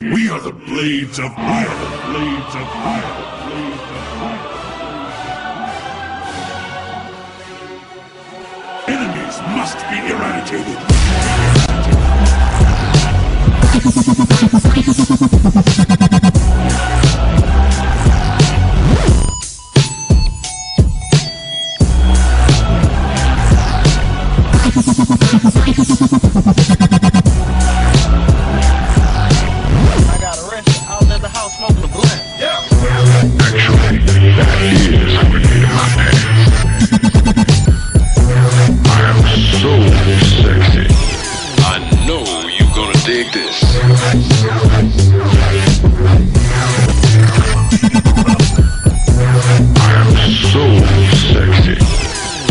We are the blades of fire. the Blades of fire. the Blades of fire. Enemies must be eradicated. Know you're gonna dig this. So sexy.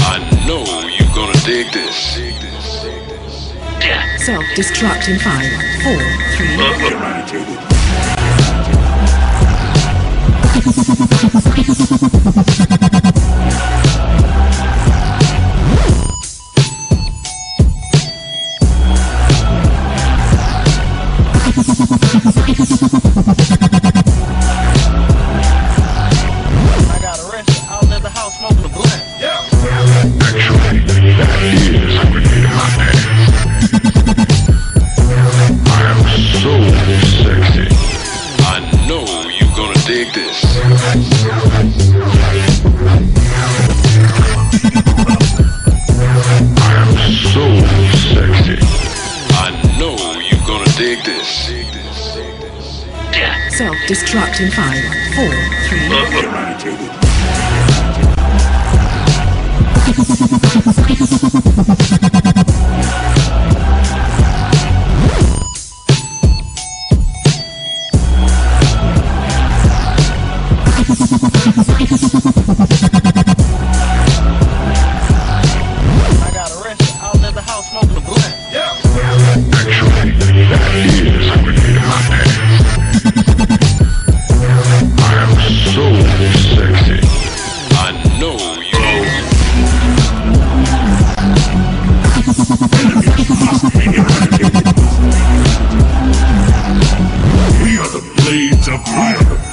I know you're gonna dig this. Self-destruct in five, four, three, Eradicated. Dig this. I'm so sexy. I know you're gonna dig this. Self-destruct in five, four, three,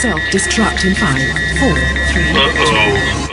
self-destruct in five, four, three,